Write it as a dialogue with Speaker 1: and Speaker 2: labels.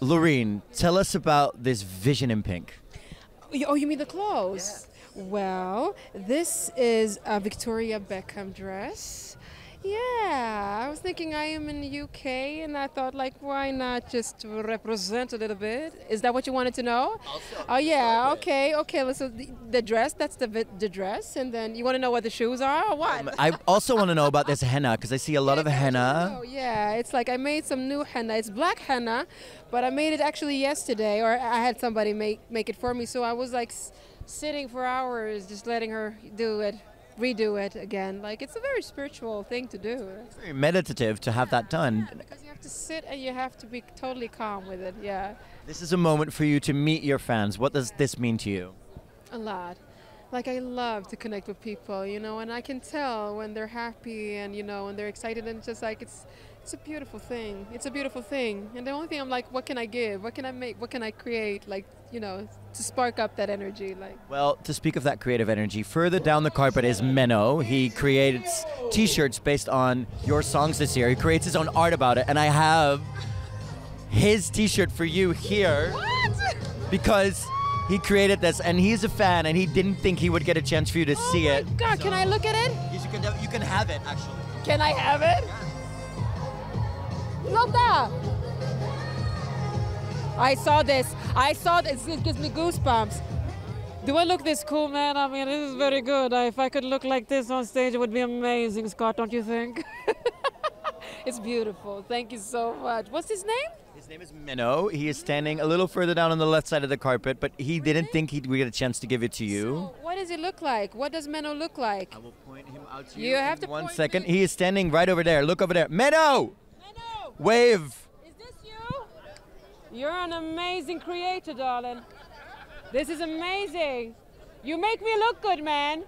Speaker 1: Loreen, tell us about this Vision in Pink.
Speaker 2: Oh, you mean the clothes? Well, this is a Victoria Beckham dress. Yeah, I was thinking I am in the UK and I thought, like, why not just represent a little bit? Is that what you wanted to know? oh, yeah, okay, okay. So the, the dress, that's the, the dress. And then you want to know what the shoes are or what?
Speaker 1: Um, I also want to know about this henna because I see a lot of henna.
Speaker 2: Oh, yeah, it's like I made some new henna. It's black henna, but I made it actually yesterday, or I had somebody make, make it for me. So I was like s- sitting for hours just letting her do it, redo it again. Like it's a very spiritual thing to do.
Speaker 1: Very meditative to have that done.
Speaker 2: Because you have to sit and you have to be totally calm with it. Yeah,
Speaker 1: This is a moment for you to meet your fans. What does this mean to you?
Speaker 2: a lot. Like I love to connect with people, you know, and I can tell when they're happy and you know when they're excited and just like it's it's a beautiful thing. It's a beautiful thing. And the only thing I'm like, what can I give? What can I make? What can I create? Like, you know, to spark up that energy. Like
Speaker 1: Well, to speak of that creative energy, further down the carpet is Menno. He creates t-shirts based on your songs this year. He creates his own art about it, and I have his t-shirt for you here What? because he created this, and he's a fan, and he didn't think he would get a chance for you to oh see
Speaker 2: oh
Speaker 1: it.
Speaker 2: my God, can I look at it?
Speaker 1: Yes, you can, you can have it actually.
Speaker 2: Can I have it? Lotta! I saw this. I saw this. It gives me goosebumps. Do I look this cool, man? I mean, this is very good. If I could look like this on stage, it would be amazing, Scott, don't you think? it's beautiful. Thank you so much. What's his name?
Speaker 1: His name is Menno. He is standing a little further down on the left side of the carpet, but he didn't think he'd get a chance to give it to you.
Speaker 2: So, what does he look like? What does Menno look like?
Speaker 1: I will point him out to
Speaker 2: You
Speaker 1: you.
Speaker 2: have to
Speaker 1: one
Speaker 2: point
Speaker 1: second.
Speaker 2: me.
Speaker 1: He is standing right over there. Look over there. Menno!
Speaker 2: Menno!
Speaker 1: Wave!
Speaker 2: Is this you? You're an amazing creator, darling. This is amazing. You make me look good, man.